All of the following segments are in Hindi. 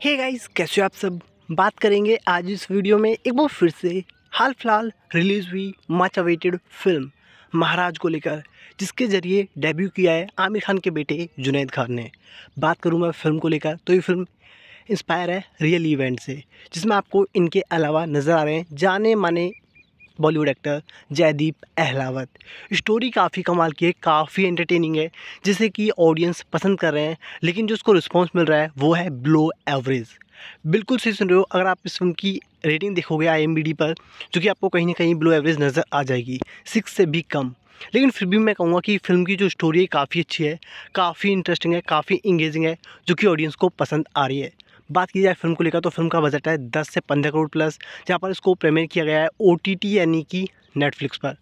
हे गाइस कैसे हो आप सब? बात करेंगे आज इस वीडियो में एक बार फिर से हाल फ़िलहाल रिलीज़ हुई मच अवेटेड फ़िल्म महाराज को लेकर, जिसके ज़रिए डेब्यू किया है आमिर खान के बेटे जुनेद खान ने। बात करूँ मैं फ़िल्म को लेकर तो ये फ़िल्म इंस्पायर है रियल इवेंट से, जिसमें आपको इनके अलावा नज़र आ रहे हैं जाने माने Bollywood actor Jaideep Ahlawat. Story काफ़ी कमाल की है, काफ़ी एंटरटेनिंग है, जिसे कि ऑडियंस पसंद कर रहे हैं, लेकिन जो उसको रिस्पॉन्स मिल रहा है, वो है ब्लो एवरेज बिल्कुल सही सुन रहे हो, अगर आप इस फ़िल्म की रेटिंग देखोगे आई पर, जो कि आपको कहीं ना कहीं ब्लो एवरेज नज़र आ जाएगी सिक्स से भी कम। लेकिन फिर भी मैं कहूँगा कि फ़िल्म की जो स्टोरी है, काफ़ी अच्छी है, काफ़ी इंटरेस्टिंग है, काफ़ी इंगेजिंग है, जो कि ऑडियंस को पसंद आ रही है। बात की जाए फ़िल्म को लेकर तो फ़िल्म का बजट है दस से पंद्रह करोड़ प्लस जहाँ पर इसको प्रेमियर किया गया है ओटीटी यानी कि नेटफ्लिक्स पर।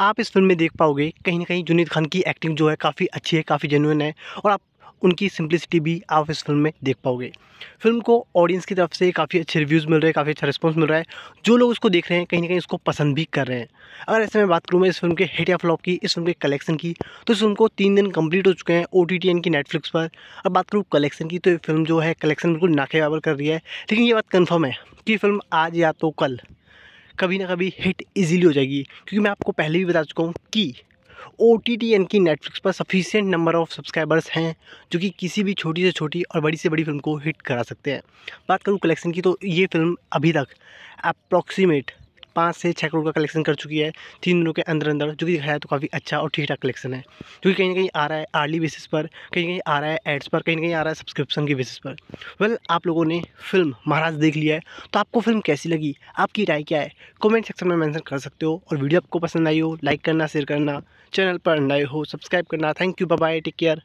आप इस फ़िल्म में देख पाओगे, कहीं ना कहीं जुनीद खान की एक्टिंग जो है काफ़ी अच्छी है, काफ़ी जेनुअन है, और आप उनकी सिंप्लिसिटी भी आप इस फ़िल्म में देख पाओगे। फ़िल्म को ऑडियंस की तरफ़ से काफ़ी अच्छे रिव्यूज़ मिल रहे हैं, काफ़ी अच्छा रिस्पॉन्स मिल रहा है। जो लोग उसको देख रहे हैं, कहीं ना कहीं उसको पसंद भी कर रहे हैं। अगर ऐसे में बात करूँ मैं इस फ़िल्म के हिट या फ्लॉप की, इस फ़िल्म के कलेक्शन की तो इस फ़िल्म को तीन दिन कंप्लीट हो चुके हैं ओ टी की नेटफ्लिक्स पर। अब बात करूँ कलेक्शन की तो ये फ़िल्म जो है कलेक्शन बिल्कुल नाके बराबर कर रही है। लेकिन ये बात कन्फर्म है कि फ़िल्म आज या तो कल कभी ना कभी हिट इजीली हो जाएगी। क्योंकि मैं आपको पहले भी बता चुका हूँ कि ओ टी टी यानी कि नेटफ्लिक्स पर सफिशियंट नंबर ऑफ़ सब्सक्राइबर्स हैं, जो कि किसी भी छोटी से छोटी और बड़ी से बड़ी फ़िल्म को हिट करा सकते हैं। बात करूँ कलेक्शन की तो ये फ़िल्म अभी तक अप्रॉक्सीमेट पाँच से छः करोड़ का कलेक्शन कर चुकी है, तीन दिनों के अंदर अंदर जो कि दिखाया तो काफ़ी अच्छा और ठीक ठाक कलेक्शन है। जो कि कहीं ना कहीं आ रहा है आर्ली बेसिस पर, कहीं कहीं आ रहा है एड्स पर, कहीं ना कहीं आ रहा है सब्सक्रिप्शन की बेसिस पर। वेल आप लोगों ने फ़िल्म महाराज देख लिया है तो आपको फ़िल्म कैसी लगी? आपकी राय क्या है? कमेंट सेक्शन में मेंशन कर सकते हो और वीडियो आपको पसंद आई हो लाइक करना शेयर करना चैनल पर नए हो सब्सक्राइब करना। Thank you bye take care